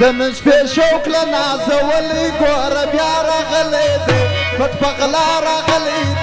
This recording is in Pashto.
د منځ په شوق له نازولې ګوره بیا راغلی دی پټ په غلا راغلی دی